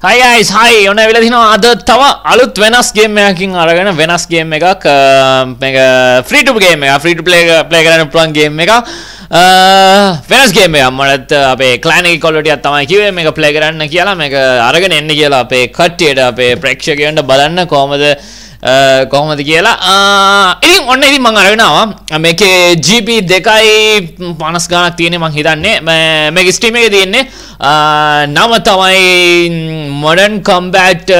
හයියිස් හයි ඔන්න වෙලදිනවා අද තව අලුත් වෙනස් ගේමයකින් අරගෙන වෙනස් ගේම් එකක් ෆ්‍රීටුගේ එක ෆ්‍රීට පලේ පලේ කරන පුළන් ගේම් එක වෙනස් ගේම අම්මටත් අපේ කලන කොලට තමයි කිවේ මේ පලේ කරන්න කියලා මේ අරගෙන එන්න කියලා අපේ කට්ටියට අපේ ප්‍රේක්ෂකයන්ට බලන්න කොමද Uh, කොහොමද කියලා? Uh, ඉතින් ඔන්න ඉතින් මං අරගෙනවා uh, මේකේ GB දෙකයි පනස් ගානක් තියෙන මං හිතන්නේ. මේ ස්ටීම එක තියෙන්නේ. නම තමයි මොඩන් කොම්බැට්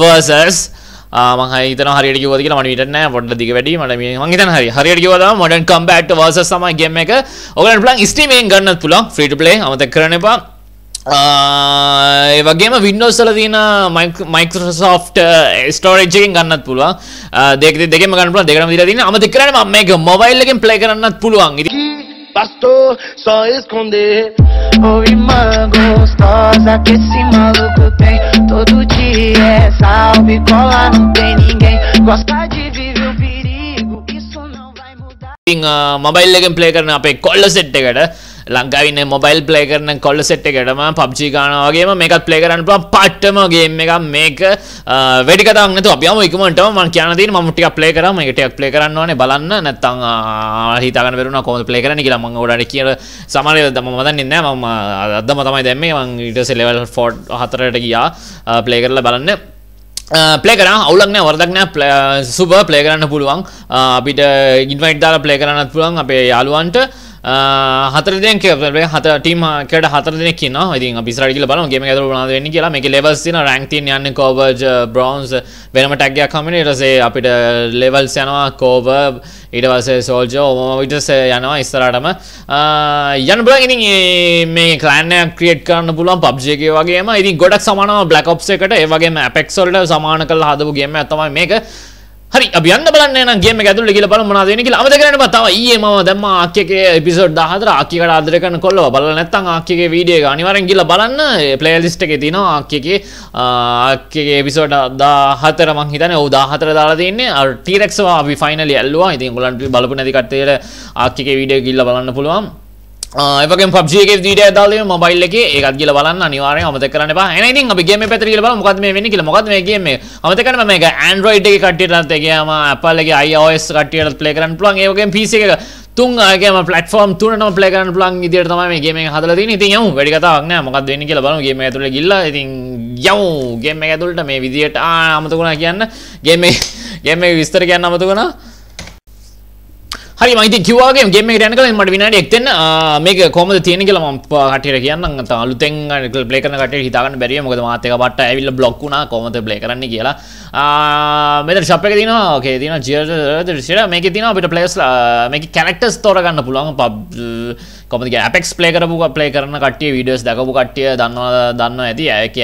වර්සස් මං හිතන හරියට කිව්වද කියලා මට හිතන්නේ නැහැ. පොඩ්ඩක් දිග වැඩි. මට මං හිතන හරි. හරියට කිව්වද මොඩන් කොම්බැට් වර්සස් තමයි ගේම් එක. ඔයගලන්ට පුළුවන් ස්ටීම් එකෙන් ගන්නත් පුළුවන්. ෆ්‍රී ටු ප්ලේ අමතක කරන්න එපා. ඒ වගේම වින්ඩෝස්ල තියන මයිකෝසෝෆ්ට ස්ටෝරේජ්කින් ගන්නත් පුළුවන්. දෙක දෙකම ගන්න තියෙන අමතක කරන්න මම මේක මොබයිල් එකෙන් ප්ලේ කරන්නත් පුළුවන්. Bastou só esconder Oi, irmã gostosa que esse maluco tem Todo dia é salve, cola, não tem ninguém Gosta de viver o perigo, isso não vai mudar mobile එකෙන් ප්ලේ කරන අපේ කොල්ල සෙට් එකට ලංකාවින්න mobile play කරන කොල්ල set එකටම PUBG ගානවාගේම මේකත් play කරන්න පුළන් පට්ටමගේ එක මේක වැඩිකතන්න අපියම එකමට මන් කියනති මටික ප්ලේ කර. එකටයක් ප්ලේ කරන්න ඕනේ. බලන්න. නැත්තං හිතන වෙරුණ කොම ප්ලේ කරන කියලා මං ොඩට කිය සමරය දම මදන්න ඉන්න ම අදම තමයි දැම්මේ. මං ඉටස ලෙවල් ෆෝඩ් හතරට ගියා. ප්ලේ කරල බලන්න. ප්ලේ කරන අවුලක්න වරදක්න සුබ ප්ලේ කරන්න පුළුවන්. අපිට ඉන්වයිට් දාලා ප්ලේ කරන්නත් පුළුවන් අපේ යාළුවන්ට. හතර දෙනෙක් හත ටීම් කට හතර දෙනෙක් ඉන්නවා. ඉතින් අපි ඉස්සරහට ගිහලා බලමු ගේම් එක ඇතුළේ මොනවද වෙන්නේ කියලා. මේකේ ලෙවල්ස් තියෙනවා. රෑන්ක් තියෙන යන්නේ කෝවර්ජ් බ්‍රෝන්ස් වෙනම ටැග් එකක් හම්බෙන්නේ ඊට පස්සේ අපිට ලෙවල්ස් යනවා කෝවර් ඊට පස්සේ සෝල්ජර් ඔම ඊට පස්සේ යනවා ඉස්සරහටම. යන්න බලන් ඉතින් මේ ක්ලෑන් එකක් ක්‍රියේට් කරන්න පුළුවන්. PUBG එකේ වගේම. ඉතින් ගොඩක් සමානව Black Ops එකට ඒ වගේම Apex වලට සමාන කරලා හදපු ගේම් එකක් තමයි මේක. හරි අපි යන්න බලන්න නම් ගේම් එක ඇතුළේ කියලා බලමු මොනවද වෙන්නේ කියලා. අමතක කරන්න බා තව ඊයේ මම දැම්මා ආක්කියගේ එපිසෝඩ් 14 ආක්කියකට ආදරය කරන කොල්ලව බලලා නැත්නම් ආක්කියගේ වීඩියෝ එක අනිවාර්යෙන් ගිහලා බලන්න. ප්ලේ ලිස්ට් එකේ තියෙනවා ආක්කියගේ ආක්කියගේ එපිසෝඩ් 14 මං හිතන්නේ. ඔව් 14 දාලා තියෙන්නේ. අර T-Rex අපි ෆයිනලි ඇල්ලුවා. ඉතින් ඔයගොල්ලන්ට බලපු නැති කට්ටියට ආක්කියගේ වීඩියෝ ගිහලා බලන්න පුළුවන්. ඒවගේ පබ්ජික දීට දාල මොබයිල් එක. ඒකත් කියල බලන්න අනිවාරය අමත කරන න අපි ගේ පැති කියල මොකද මේ වෙනි කියල. මොකද මේ ගේම අමත කරන මේ ඇන්ඩරෝයිඩ් එක කටියට එකම අපල්ලගේ අයිෝස් කටියට ප්ලේ කරන පුලන් ඒවගේ පිසි එක තුන් ආගේම පලටෆෝම් තුනම පලේකරන පුලන් ඉදිට තම මේ ගේම හදල ති ති යමු. වැඩිකතාවක්න මොකක් වෙන්න කියල බලු ගේම ඇතුළ ගිල්ල ඉතින් යමු. ගේම ඇතුළට මේ විදියට අමතකුණා කියන්න ගේම ගේම විස්තර කියන්න අමතුකුණා හරි මයිති කිවගේ ගෙම යන කල මට විනාඩ එක්තෙන් මේක කොම තියෙන කියල ම කටර කියන්න අලුතෙන් පලේකන කට හිතාගන්න බැරිය මොකද මාතක පට ඇවිල්ල බ්ලොක්ුණා කොමත පලේ කරන්න කියලා. මෙත ශප්ක තින ෝකේ තින ජියට මේක තින අපිට පලේස් මේක කැනෙක්ටස් තෝරගන්න පුළුවන්. පබ් කොමද ඇපෙක් ප්ලේ කරපු ප්ලේ කරන කටිය විඩියස් දකපු කට්ටිය දන්නවා දන්න ඇති ඇක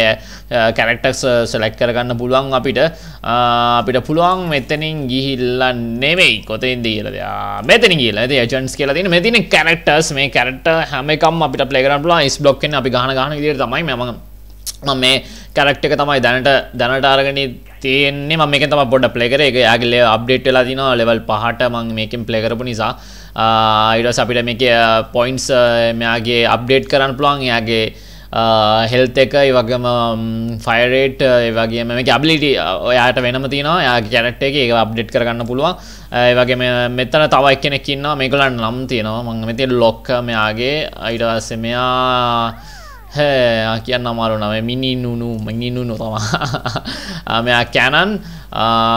කැරෙක්ටක්ස් සෙලෙක් කරගන්න පුළුවන් අපිට? අපිට පුළුවන් මෙතනින් ගිහිල්ල නෙමෙයි කොතෙන් දීලදයා මෙතන කියල ජන්ස් කියලා තින මෙතින කැරක්ටර්ස් මේ කැරට හැමකම් අපිට ප්ලේකරන ලා ස් බ්ලොක්න අපි ගහන ගහන විදිර තමයි මම මම මේ කැරක්ට එක තමයි දැනට දැනට අරගෙන තියෙන්නේ. ම මේක තම පොඩ ප්ලේකර එක යාගලේ අප්ඩේට් වෙලා තිනවා. ලෙවල් පහට මං මේකින් ප්ලේකරපු නිසා. ඊටස් අපිට මේක පොයින්ස් මෙයාගේ අප්ඩේට් කරන්න පුළුවන්. එයාගේ හෙල්ත එක වගේම ෆයිරේට් වගේ මේ ඇබලිට ඔයාට වෙනම තිනවා යා කැරට් එක එක අප්ඩේට් කරගන්න පුළුවන්. ඒවගේ මෙතන තවයි කෙනෙක්කින්න මේකලන්න නම් තියෙනවා. මං මෙති ලොක්ක මෙයාගේ. අයිටස්ස මෙයා හැ කියන්න අමාරු නම මිනි නුනු මඟිනුනු තමා මෙයා කැනන්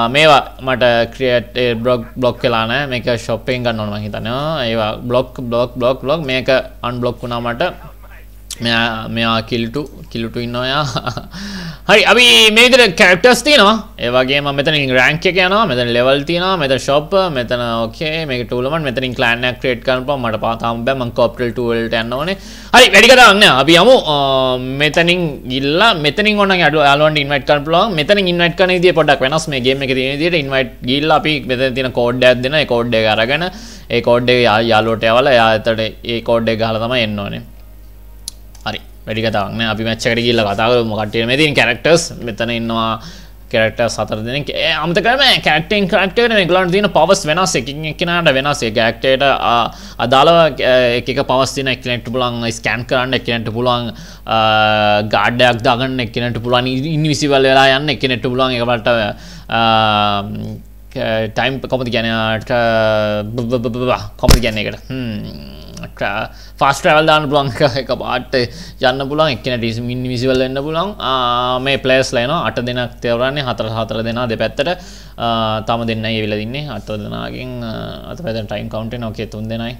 මේවා මට ක්‍රියට බ්ලොග් බ්ලොක් කලාන මේක ශොප්පෙන් ගන්න ඕනම හිතනවා ඒවා බ්ලොක් බ්ලොක් බ්ලොක් බ්ලොග් මේක අන් බ්ලොක් වුණා මට මෙයා මෙයා කිල්ටු කිලුටු ඉන්නවයා. හරි අපි මේදර කැක්ටස් තියනවා. ඒවගේ මෙතන රෑන්ක යනවා මෙතන ලෙවල් තියන මෙත ශොප් මෙතන ෝකේ මේ ටුලමන් මෙතනින් කලන්න ක්‍රේට් කරනප මට පාතාම් බැම කොප්ටල් ටල්ට යන්නවන හරි වැඩිකරන්න අපි යමු. මෙතනින් ගිල්ල මෙතන ොන ඩ යාලුවන් ඉන්වයිට කරපල මෙතන ඉන්වයිට කන ද පොඩක් වෙනස්. මේ ගේම එක දිට ඉන්වයිට ගිල්ල අපි මෙත තින කෝඩ් ඇදන කෝඩ්ඩ අරගෙන ඒ කෝඩ්ඩේ යාලෝට යවල යාතට ඒ කෝඩ්ඩේ ගහලතම එන්න ඕනේ. වැඩිකතාවන්න අපි මච්චකට කියල්ල කතාව මොකටේ මෙතින් කැරක්ටර්ස් මෙතන ඉන්නවා කෙරට සතර දෙන අමතකම කැක්ටෙන් කරක්ටේ ගලන් තින පවස් වෙනස් එකින් එකනට වෙනස්සේ ගැක්ටේට අදාළව එක පවස්තින එක්නට පුලන් ස්කෑන් කරන්න එකනට පුලන් ගාඩයක් දාගන්න එකනට පුලන් ඉන්විසිවල් වෙලා යන්න එකනෙට පුලන් එකට ටයිම් කොමති ගැනට කොමති ගැන්න එකට ෆස් ට්‍රවල් දාන්න පුලන් එක පාට යන්න පුලන් එක්න ටිස් මින් විසිවල් එන්න පුලන් මේ පලස් ලයින අට දෙනක් තෙවරන්නේ හතර හතර දෙනා දෙ පැත්තට තම දෙන්න විල දින්නේ අත දෙනාගෙන් අත පැත ටයිම් කවන්ටේ නොකේ තුන් දෙනයි.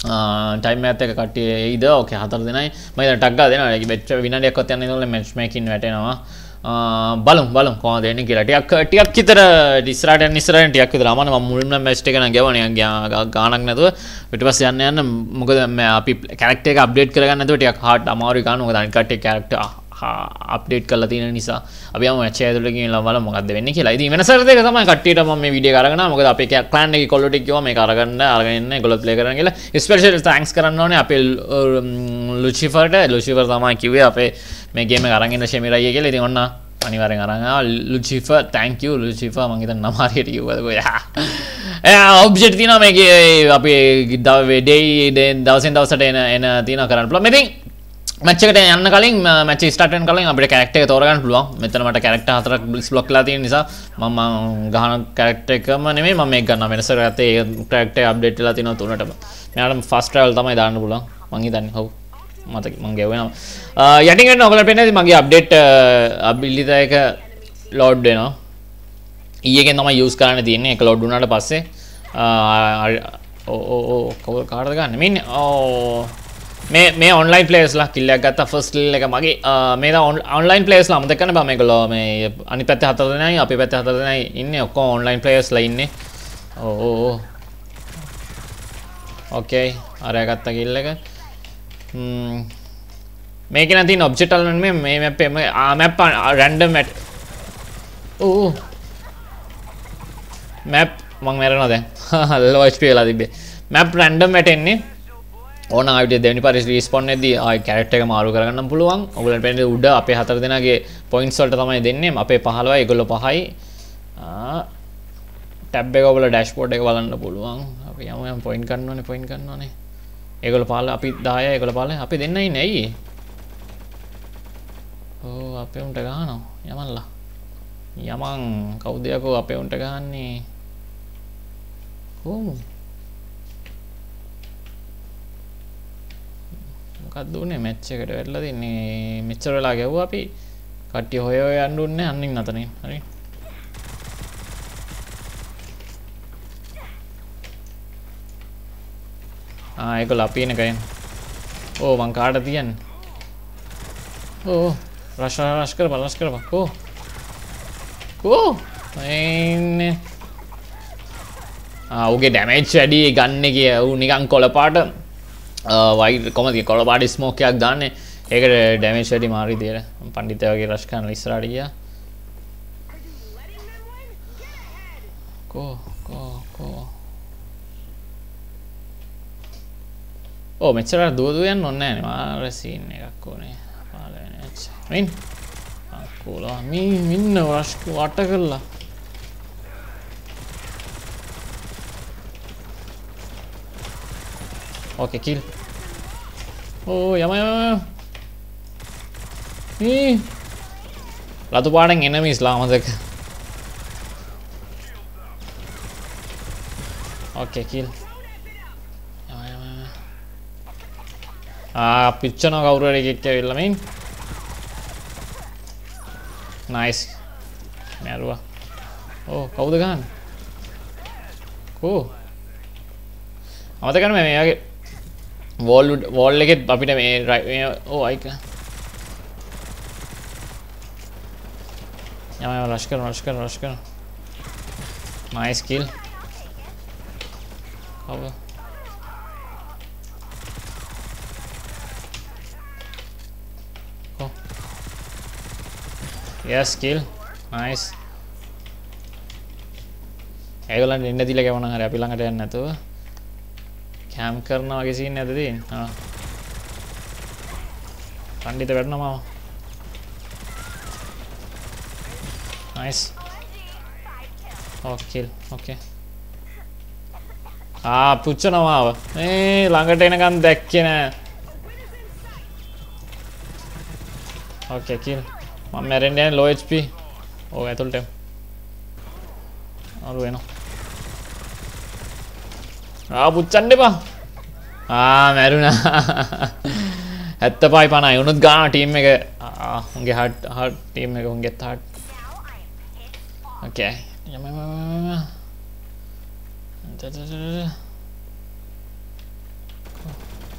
ටයිම් ඇත එක කටිය ඉද ඕක හතර දෙනයි. මයි ටක්ගා දෙන බෙච්ච විනාඩයක් කොත් යන්න ල මච්මකින් වැටෙනවා. බලම් බලම් කෝ දෙන කියලා. ටියක් ටියක් විතර ඩිස්රාට නිස්රට ටියක් විතර අමන මුල්ම මැස්ට් එක ගවන ගානක් නැතුව. පිටිපස්ස යන්න යන්න. මොකද අපි කැරක්ට එක අප්ඩේට් කරගන්න නැතුව ටියක් හාට අමාරුකාන මොකද? අනිකට කැරක්ට අප්ඩේට් කල තියෙන නිසා අපි මචේතුලකින් ලවල මොකද වෙන්න කියලා. ඉති වෙනසරදක තම කට්ට ම විඩිය කරන මොකද අප කලන් එක කොල්ලටික්ව මේ කරගන්න අරගන්න ගොලත් ලේ කරන කියලා ස්පේෂල් තැන්ක්ස් කරන්න ඕන අප ලුචිෆට ලුචිවර් තමයි කිවේ අපේ මේගේම අරගෙන ශමිරය කියල. ති ඔන්න අනිවරෙන් අරඟ ලුචිෆ තැංකව ලුචිෆ මගේත නමාරයට කිවදකොය ඔබ්ජෙට් තින මේගේ අපේ ගිද්දාව වෙඩේ දවසෙන් දවසට එන එන තින කරන්න පල මෙතින් මච්චකට යන්න කලින් මච ස්ටටන් කලින් අපට කැක්ටේ තෝරගන්න පුළුවන් මෙතනට කැක්ට හතරක් බිස් බ්ලොක් ලා තියෙන නිසා මම ගහන කැක්ට එකම නෙමේ මම මේ ගන්න වෙනස ඇතේ ක්‍රක්ට අප්ඩේට් ලා තින තුනට මෙයාට ෆස්ට්‍රල් තමයි දාන්න පුළුවන් මංහි දන්න හවු මත මංගෙවෙනවා යටිකට ඔකල පෙනෙති මගේ අප්ඩේට් අබිල්ලිතයක ලෝඩ් වෙනවා ඊයගෙන් තම යස් කරන්න තියන්නේ එක ලොඩ්ඩුනට පස්සේ ඕ කවල් කාඩ ගන්න මෙන්න ඕ මේ මේ ඔන්ලයින් පලේස්ලා කිල්ලක් ගත්ත ෆස්ටල් එක මගේ මේ ඔන්ලයින් පලේස් අමතකන බම කලෝ මේ අනි පැත්ත හතරනයි අපි පැත්ත හතරනයි ඉන්න ඔක්කෝ ඔන්ලයින් පලේස් ලඉන්න ඕ ඕකේ අරයගත්ත කිල්ල එක. මේක නති ඔබ්ජෙටල්න මේ මේ මැපෙම ආමැප් රැන්ඩම් මැට් ඕ මැප් මං මැරන දැන්. හල්ලෝස් පේලා තිබේ මැප් රැන්ඩම් වැටෙන්නේ ඕන අයිට දෙනි පරිස් රිස්පොන් ද කැරට් එක මාරු කරන්න පුළුවන්. ඔගල පෙන්ට උඩ අපේ හතර දෙනගේ පොයින්ස්වල්ට තමයි දෙන්නේ. අපේ පහලව එගොල්ල පහයි. ටැබ් එක ඔබල ඩැස්පෝට් එක බලන්න පුළුවන්. අප යම පොයින් කන්නවන පොයින් කන්නවනේ ඒගොල පාල අපි දාය ඒගොල පාල අපි දෙන්නයි නැයි ඕ අපේ උන්ට ගානවා යමල්ලා. යමන් කෞදයකෝ අපේ උන්ට ගන්නේ හෝමු මොකක්ද උනේ මැච් එකට වැටලා තින්නේ? මෙච්චර වෙලා ගැව්වා අපි. කට්ටිය හොය හොය යන්න උන්නේ අන්නින් අතනින් හරි. ඒක ලපියන කයෙන් ඕ මං කාට තියන්න. ඕ රශ රශ් කර බලස් කරප කෝ? කෝ? එන්න ඔගේ ඩැමේච් වැඩි ගන්න කිය. වූ නිකං කොලපාට වයි කොමති කොළ පාඩි ස්මෝකයක් දාන්න. ඒකට ඩැමේච් වැඩි මාරි දියට පණ්ඩිතවගේ රශ්කන ඉස්රාඩිය කෝ කෝ කෝ. ඕ මෙච්චර දුවදුවයන් ඔන්න ෑන. මාරසින්න එකක් ඕනේ. පාලන අක්කෝලා මී මින්න වශ්ක වට කරලා ඕකෙ කිල් ඕ යම ලතු පාඩෙන් එනම ඉස්ලාමදක ඕකෙ කිල් පිච්චන කවුරට එකෙක්ක වෙල්ලමින් නයිස් මැරුවා ඕ කවුද ගන්න කෝ අමතකන මේගේ වෝල් වෝල් එකෙත් අපිට මේ රයි ඕ අයික යම රශ් කර රශ් කර රශ් කර නයිස්කිල් කව yes kill. Nice. ඒගොල්ලන්ට එන්න දීලා ගමන හරි අපි ළඟට යන්න නැතුව කැම් කරනවා වගේ සීන් නැද්ද තියෙන්නේ? ආ. පණ්ඩිත වැටෙනවා මාව. Nice. Oh kill okay. ආ පුච්චනවාව ඒ ළඟට එනකම් දැක්කේ නෑ. ඕකේ කිල් මම මැරෙන්න යන්නේ low HP. ඕක ඇතුළට එමු. අරු එනවා ආ පුච්චන්න එපා. ආ මැරුණා. ඇත්ත පයි පනයි උනුත් ගාන ටීම් එක. උන්ගේ හට් හට් ටීම් එක උන්ගෙත් හට් ඕකේ යම යම යම යම.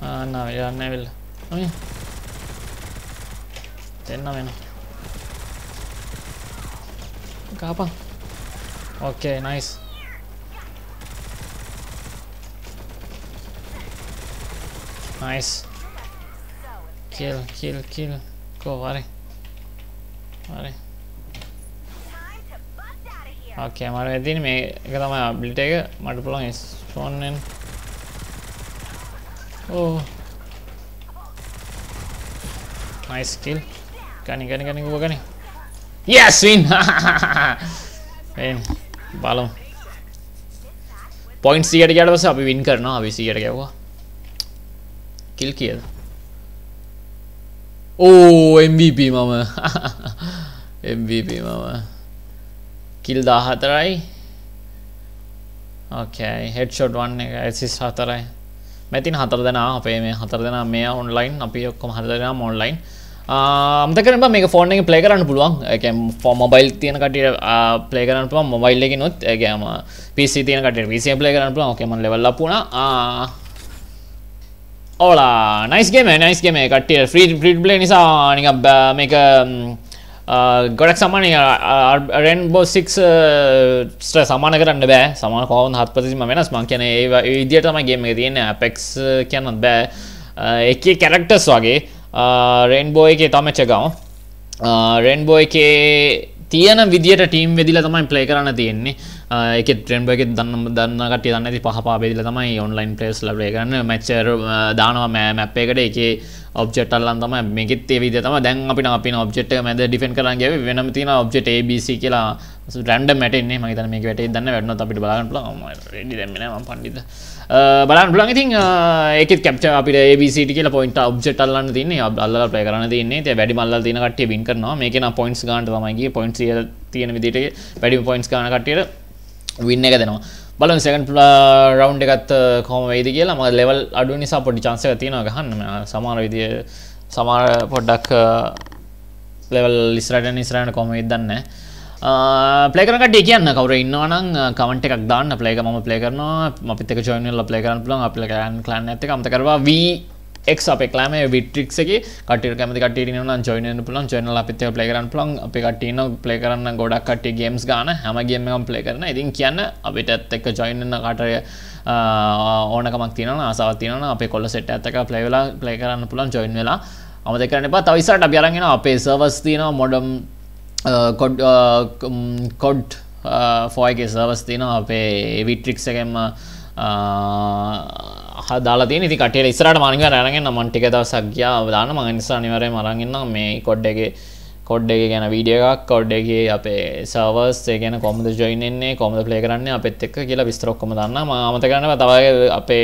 ආන්න යන්න ඇවිල්ලා. ඔය දෙන්න වෙනවා කාපන් okay nice Nice. Kill, kill, kill. Go, vale. Vale. Okay මට වෙදින මේ එක තමයි අප්ඩේට් එක මට පුළුවන් ස්පෝන් වෙන්න ඕ නයිස් කිල් ගනි ගනි ගනි ගුව ගනි yes win. Win බලමු පොයින්ට්ස් 100ට ගියාට පස්සේ අපි වින් කරනවා අපි 100ට ගැව්වා කිල් කියද ඕ MVP මම. MVP මම. කිල් දාහතරයි. ඕකයි හෙඩ්ෂොට් වන්න එක ඇසිස් හතරයි. මැතින් හතර දෙනා අපේ මේ හතර දෙනා මේ ඔන්ලයින් අපි ඔක්කොම හතර දෙනා ඔන්ලයින් අමතකන මේක ෆෝන් එක ප්ලේ කරන්න පුළුවන්. එක ෆෝ මොබයිල් තියෙන කටිය ප්ලේ කරන්න පුළුවන් මොබයිල් එක නොත් ඒගේම පිසි තියෙන කට විසිය ප්ලේ කරන්න පුළුවන්. ඔකම ලෙවල් අපුුණ ඕලා නයිස්ගේම නයිස්ගේම කටිය ්‍රී ප්‍රිඩ් බ්ලේ නිසා නික මේක ගොඩක් සමානය රෙන්බෝ සික් ස්ට සමාන කරන්න බෑ. සමාන කෝවන් හත් පතිම වෙනස්. මං කියන ඒ ඉදිටමගේම තියෙන පැක්ස් කියන්නත් බෑ. එක කැරක්ටර්ස් වගේ. රෙන්බෝ එක තමච්චගව රෙන්බෝ එකේ තියෙන විදිට ටීම් වෙදිල තමයි ප්ලේ කරන්න තියෙන්නේ. එක ට්‍රෙන්බ එක දන්න දන්න කට දන්න ති පහ බෙදිල තමයි ඔන්ලයින් පලේස් ලබේ කරන්න. මච්චර දානවා මෑ මැප් එකට එක ඔබ්ෙට් අල්ලන් තම මේකෙත් ඒ විදිහ තමයි. දැන් අපිට අපි ඔබ්ජෙක්ට් එක මැද ඩිෆෙන්ඩ් කරන්න ගියාවේ වෙනම තියෙන ඔබ්ජෙක්ට් ABC කියලා. රැන්ඩම් මැටෙන්නේ මම හිතන්නේ මේක වැටේ දන්න වැටුණොත් අපිට බලන්න පුළුවන්. මම රෙඩි දැම්මේ නෑ මම පණ්ඩිත බලන්න පුළුවන්. ඉතින් uh, ඒකෙත් කැප්චර් අපිට ABCD කියලා පොයින්ට් ඔබ්ජෙක්ට් අල්ලන්න තියෙන්නේ. අල්ලලා ප්ලේ කරන්න තියෙන්නේ. ඉතින් වැඩි මල්ලල් තියෙන කට්ටිය වින් කරනවා. මේකේ නම් පොයින්ට්ස් ගන්නට තමයි ගියේ. පොයින්ට්ස් තියෙන විදිහට වැඩිම පොයින්ට්ස් ගන්න කට්ටියට වින් එක දෙනවා. බලන් සකන් රවන්් එකත් uh, කොම වෙයිද කියලා. ම ලෙවල් අඩු නිසා පොඩි චන්සක තියෙනවා ගහන්න. සමාර විදිය සමාර පොඩ්ඩක් ලෙවල් ලිස්රට නිස්රට කොම ඉදන්න Uh, පලේකරට කියන්න කවර ඉන්නවනම් uh, කමට එකක් දාන්න. පලේක ම පලේ කරනවා. අපිතක ජොයිනල් පලේ කරන පුලන් අප ලකන් ලන්න ඇත අමතකරවා වී එක් අප කලාම විට්‍රික්ගේ කට කැමති කට ජොයින පුලන් ජොනල අපිත පලේ කරන පුලන් අප කටන පලේ කරන්න ගොඩක් කට ගේම්ස් ගාන. හැමගේම පලේ කරන ඉතින් කියන්න අපිට ඇත් එක්ක ජොයින්න කටය uh, ඕනකමක් තින අසාතින අප කොල්ල සෙට ඇතක පලේවෙලා පලේ කරන්න පුලන් ජොයින් වෙලා. අමත කරන පා තවිසට අභ්‍යරගෙන අපේ සවස් තින මොඩම් කොඩ් කොඩ් ෆෝයගේ සවස් තින අපේ විට්‍රික්සකෙන්ම uh, හදාලා තියෙන. ඉතින් කටියට ඉස්සරහට මානික අරගෙන මම ටික දවසක් ගියා දාන්න. මම නිසා අනිවාර්යයෙන්ම අරන් ඉන්නවා. මේ කොඩ් එකේ කොඩ් එකේ ගැන වීඩියෝ එකක් කොඩ් එකේ අපේ සර්වර්ස් ඒ ගැන කොහොමද ජොයින් වෙන්නේ කොහොමද ප්ලේ කරන්නේ අපෙත් එක්ක කියලා විස්තර ඔක්කොම දාන්න මම අමතක කරනවා තව අපේ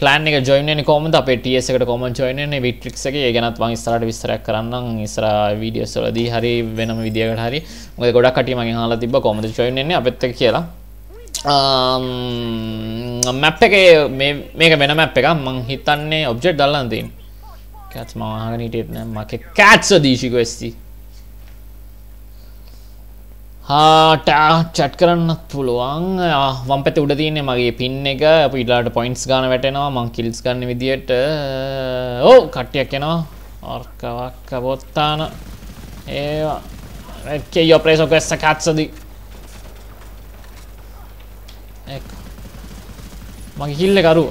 ප්ලෑන් එක ජොයින් වෙන්නේ කොහොමද? අපේ TS එකට කොහොමද ජොයින් වෙන්නේ? විට්‍රික්ස් එකේ. ඒ ගැනත් මම ඉස්සරහට විස්තරයක් කරන්නම්. ඉස්සර වීඩියෝස් වලදී හරි වෙනම විදියකට හරි. මොකද ගොඩක් කටිය මගෙන් අහලා තිබ්බා කොහොමද ජොයින් වෙන්නේ අපෙත් එක්ක කියලා. මැප් එක මේක වෙන මැප් එක මං හිතන්නේ ඔබ්ජෙක්් දල්ලන්න තින් කැත් මවාහගනීටත් නෑ. මක කෑත්ස දීශික වෙස්ති හාට චට් කරන්නත් පුළුවන්. වම් පැත උඩ තියන්නේ මගේ පින් එක. පිටලාට පොයින්ස් ගාන වැටෙනවා. මං කිල්ස් ගන්න විදියට ඕ කට්ටියක් එනවා. ඔර්කවක්ක බොත්තාන. ඒවා. එක්කේ යෝ ප්‍රේසොක ඇස්ස කත්සදී මගේ කිල්ල කරු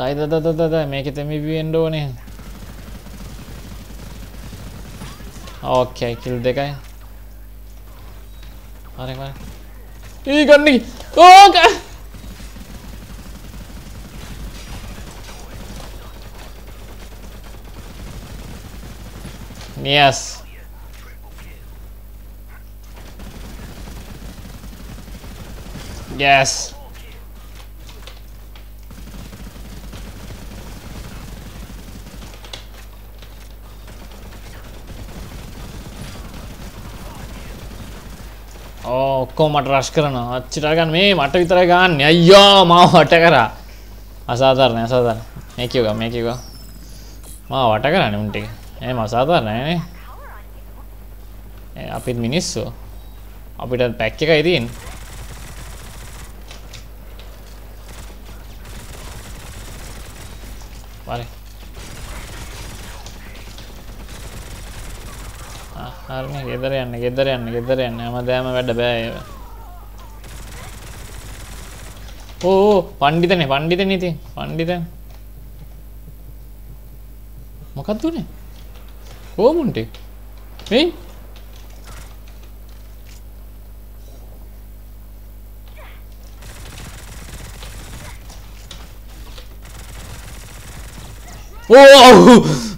තයි ද දද මේක තැමිබිෙන්ඩ ඕනේ ඕකයි කිල් දෙකයි හරි ඒ ගන්න ඕක Yes. Yes. ඔක්කෝ මට රශ් කරනවා. අච්චිට ගන්න මේ මට විතර ගන්න අයියෝ මාව වට කරා. අසාධාරණය අසාධාරණ මේ කිව්වා මේ කිව්වා. මාව වට කරන්නේ උන් ටික. එහෙම අසාධාරණයි නේ. අපිත් මිනිස්සු. අපිට පැක් එකයි තියෙන්නේ. වරේ හරිනේ ගෙදර යන්න ගෙදර යන්න ගෙදර යන්න. හැමදාම වැඩ බෑ ඒව. ඕ ඕ පණ්ඩිතනේ පණ්ඩිතනේ ඉතින්. පණ්ඩිතන් මොකක්ද උනේ? කොහොමුන්ට? මේ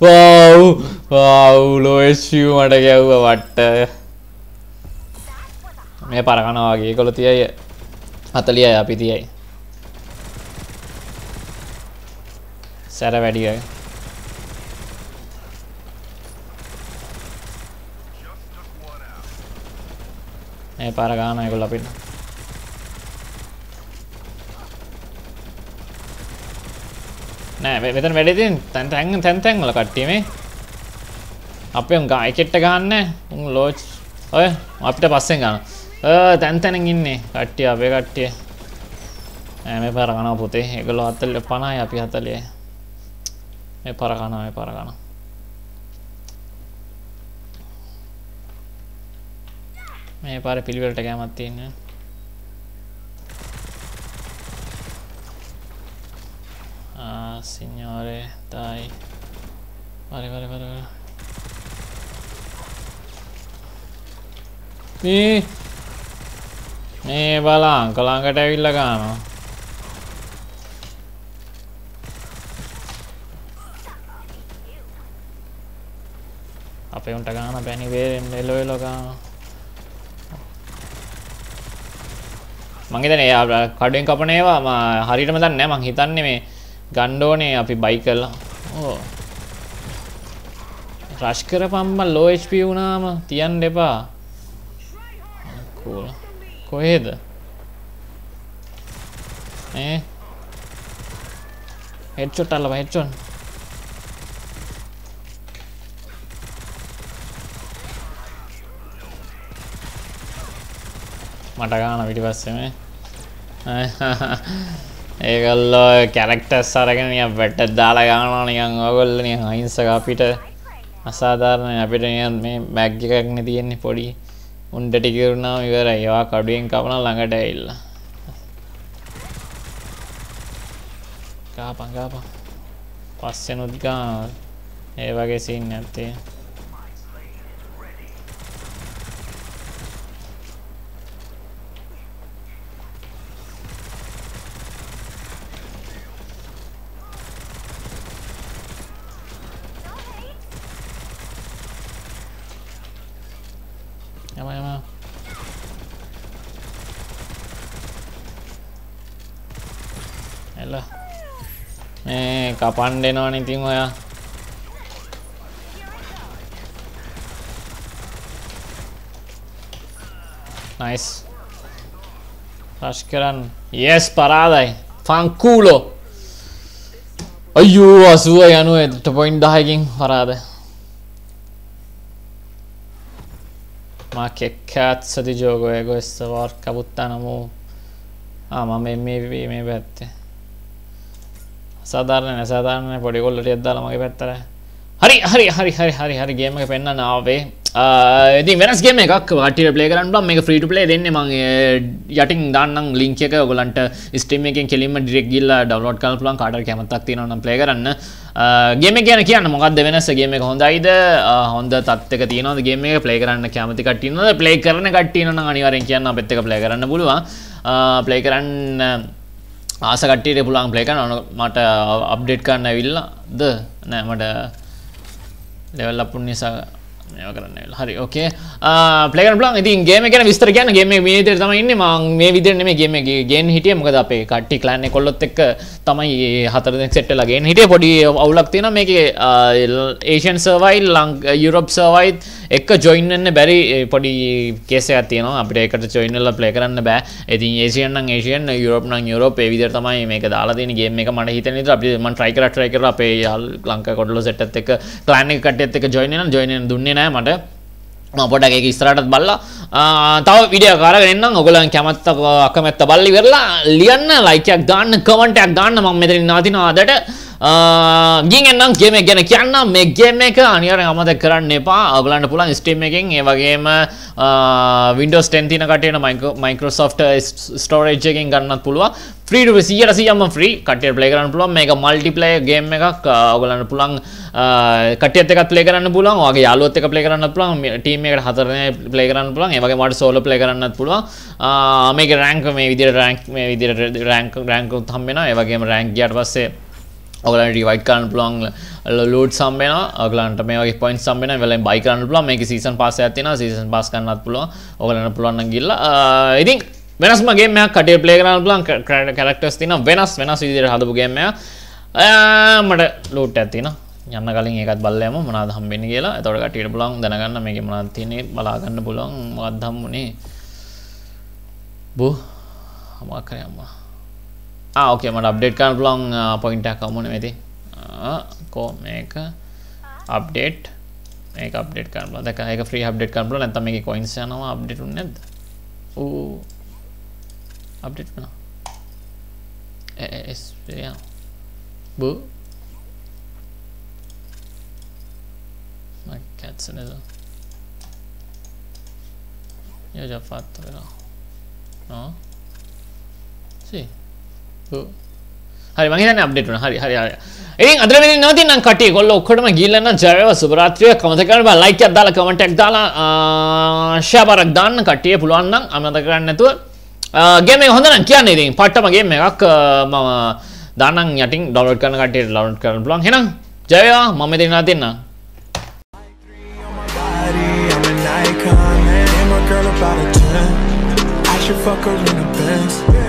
ඕ වව් වව් ලෝස්ිය් මට ගැව්ව වට්ට. මේ පරකනවාගේ කොළ තියයි. අතලියයි අපි තියයි. සැර වැඩිය මේ පරගාන එකොල් අපිට. නෑ මෙතන වැඩිතින් තැන් තැන් තැන් තැන්වල කට්ටිය මේ. අපේ උන් එකෙට්ට ගන්න. උන් ලෝච්. ඔය අපිට පස්සෙන් ගන්න. තැන් තැනින් ඉන්නේ. කට්ටිය අපේ කට්ටිය. මේ පර කනවා පුතේ. ඒගොල්ලෝ හතලිය පනයි අපි හතලිය. මේ පර කනවා මේ පර කනවා මේ පාර පිළිවෙලට කැමත් තියෙන්නේ Ah, signore, dai. Vale, vale, vale, vale. මේ මේ බලං කළඟට ඇවිල්ල ගානවා. අපේ උන්ට ගාන පැණි වේරෙන් එලෝ එලෝ ගානවා. මං හිතන්නේ එයා කඩෙන් කපන ඒවා මම හරියටම දන්නේ නැහැ. මං හිතන්නේ මේ ගන්න ඕනේ අපි බයි කරලා. ඕ. රෂ් කරපම්ම ලෝ HP වුණාම තියන්න එපා. Cool. කොහෙද ඈ හෙඩ්ෂොට් අල්ලපන් හෙඩ්ෂොට් මට ගාන පිටිපස්සෙම ඒගොල්ලෝ කැරක්ටර්ස් අරගෙන නිකන් වැට දාලා ගන්නවා නිකන් ඕගොල්ලෝ නිකන් අහිංසක අපිට. අසාධාරණයි අපිට නිකන් මේ බෑග් එකක් නේ තියෙන්නේ පොඩි. උන්ට ටික වුණාම ඉවරයි. ඒවා කඩුවෙන් කපන ළඟට ඇවිල්ලා. කාපන් කාපන් පස්සෙනුත් ගානවා ඒ වගේ සීන් නැත්තේ යම යම එල මේ කපන් දෙනවනේ ඉතින් ඔයා. නයිස් රෂ් කරන්න. යස් පරාදයි. ෆංකූලෝ අයෝ අසුව යනුව එට පොයින්් දහයකින් පරාද. Ma che cazzo di gioco è questo porca puttana mo ah ma me me me පැත්තේ. සාධාරණ සාධාරණ පොඩි කොල්ලට එද්දාලා මගේ පැත්තට. හරි හරි හරි හරි හරි හරි. ගේම එක පෙන්න්න නාවේ ඉතින් වෙනස් ගේම එකක් වාටිය ප්ලේ කරන්න බම් මේක ෆ්‍රී ටු ප්ලේ දෙන්නේ මම යටින් දාන්නම් ලින්ක් එක. ඔයගලන්ට ස්ට්‍රීම් එකෙන් කෙලින්ම ඩිරෙක්ට් ගිහලා ඩවුන්ලෝඩ් කරන්න පුළුවන්. කාටවත් කැමැත්තක් තියෙනවා නම් ප්ලේ කරන්න. ගේම එක ගැන කියන්න. මොකක්ද වෙනස? ගේම එක හොඳයිද? හොඳ තත්ත්වයක තියෙනවද ගේම එක? ප්ලේ කරන්න කැමති කට්ටිය ඉන්නවද? ප්ලේ කරන කට්ටිය ඉන්නවනම් අනිවාර්යෙන් කියන්න අපිත් එක ප්ලේ කරන්න පුළුවන්. ප්ලේ කරන්න ආස කට්ටියට පුළුවන් ප්ලේ කරන්න. මට අප්ඩේට් කරන්න ඇවිල්ලා ද? නෑ මට ලෙවල් අප් නිසා මේව කරන්න වෙලා. හරි ඕකේ ප්ලේකරන් බලන් ඉතින් ගේම ගැන විස්තර කියන්න. ගේම මේ විදිහට තමයි ඉන්නේ. මම මේ විදිහට නෙමෙයි ගේම ගේන් හිටියේ. මොකද අපේ කට්ටි ක්ලෑන් එක කොල්ලොත් එක්ක තමයි මේ හතර දෙනෙක් සෙට් වෙලා ගේන් හිටියේ. පොඩි අවුලක් තියෙනවා. මේකේ ඒෂියන් සර්වයි යුරෝප් සර්වයි එක්ක ජොයින් වෙන්න බැරි පොඩි කේස් එකක් තියෙනවා. අපිට ඒකට ජොයින් වෙලා ප්ලේ කරන්න බෑ. ඉතින් ඒෂියන් නම් ඒෂියන් යුරෝප් නම් යුරෝප් ඒ විදිහට තමයි මේක දාලා තියෙන ගේම් එක මට හිතෙන විදිහට අපි මම try කරලා try කරලා අපේ ලංකා කොඩලෝ සෙට් එකත් එක්ක ක්ලෑන් එක කට්ටියත් එක්ක ජොයින් වෙනවා. ජොයින් වෙන්න දුන්නේ නැහැ මට. පොඩක් ඒක ඉස්සරහටත් බලලා. තව වීඩියෝ කරගෙන එන්නම්. ඔයගොල්ලන් කැමැත්ත අකමැත්ත බලලි වෙරලා ලියන්න ලයික් එකක් දාන්න කමෙන්ට් එකක් දාන්න. මම මෙතනින් නවතිනවා අදට ගින් එන්නම් ගේම එක ගැන කියන්න මේ ගේම් එක අනිවාර්යෙන් අමතක කරන්න එපා. ඔයගලන්ට පුළුවන් ස්ටීම් එකෙන් ඒ වගේම Windows 10 තියෙන කට්ටියට Microsoft storage එකෙන් ගන්නත් පුළුවන්. ෆ්‍රී ටු 100%ම ෆ්‍රී කට්ටියට ප්ලේ කරන්න පුළුවන්. මේක මල්ටිප්ලේයර් ගේම් එකක්. ඔයගලන්ට පුළුවන් කට්ටියත් එක්කත් ප්ලේ කරන්න පුළුවන්. ඔයගේ යාළුවොත් එක්ක ප්ලේ කරන්නත් පුළුවන්. ටීම් එකට හතර දෙනෙක් ප්ලේ කරන්න පුළුවන්. ඒ වගේම මට සෝලෝ ප්ලේ කරන්නත් පුළුවන්. මේක රෑන්ක් මේ විදිහට රෑන්ක් මේ විදිහට රෑන්ක් රෑන්ක් උත් හම්බ වෙනවා. ඒ වගේම රෑන්ක් ගියාට පස්සේ ඔගලන්ට රිවයිට් කරන්න පුළුවන් ලෝඩ් සම්බෙන ඔගලන්ට මේ වගේ පොයින්ට් සම්බෙන වෙලෙන් බයි කරන්න පුළුවන්. මේක සීසන් පාස් එකක් තියෙනවා. සීසන් පාස් කරන්නත් පුළුවන්. ඔගලන්ට පුළුවන් නම් ගිහලා ඉතින් වෙනස්ම ගේම් එකක් කටිය ප්ලේ කරන්න පුළුවන්. කැරක්ටර්ස් තියෙනවා. වෙනස් වෙනස් විදිහට හදපු ගේම් එකක්. මට ලෝඩ් එකක් තියෙනවා. යන්න කලින් ඒකත් බලලම මොනවද හම්බෙන්නේ කියලා. එතකොට කටියට පුළුවන් දැනගන්න මේකේ මොනවද තියෙන්නේ බලා ගන්න පුළුවන්. මොකක්ද හම්බුනේ. බෝ මොකක් කරේ අම්මා. Ah, ඕකේ මට අප්ඩේට් කරන්න පුළුවන් uh, පොයින්ට් එකක් අමුනේ මෙති. කෝ මේක අප්ඩේට් මේක අප්ඩේට් කරන්න පුළුවන්. දැන් ඒක ෆ්‍රී අප්ඩේට් කරන්න පුළුවන් නැත්නම් මේකේ කොයින්ස් යනවා අප්ඩේට් උන්නේ නැද්ද? ඌ අප්ඩේට් වෙනවා. එස් යනවා. බෝ My cat's in it. Io ho già fatto però. No? Sì. හරි මං හිතන්නේ අප්ඩේට් වුණා. හරි හරි හරි. ඉතින් අද වෙනින් නවතින් නම් කට්ටිය කොල්ල ඔක්කොටම ගිහිල්ලා නම් ජයව සුබරාත්‍රිය කමෙන්ට් කරන්න බෑ ලයික් එකක් දාලා කමෙන්ට් එකක් දාලා ෂෙයා බරක් දාන්න කට්ටිය පුළුවන් නම් අමතක කරන්න නැතුව ගේම් එක හොඳ නම් කියන්නේ ඉතින් පට්ටම ගේම් එකක් මම දාන්නම් යටින් ඩවුන්ලෝඩ් කරන කට්ටියට ඩවුන්ලෝඩ් කරන්න පුළුවන්. එහෙනම් ජය වේවා මම මෙතන නවතින්න. girl about a 10 I should fuck her in the Benz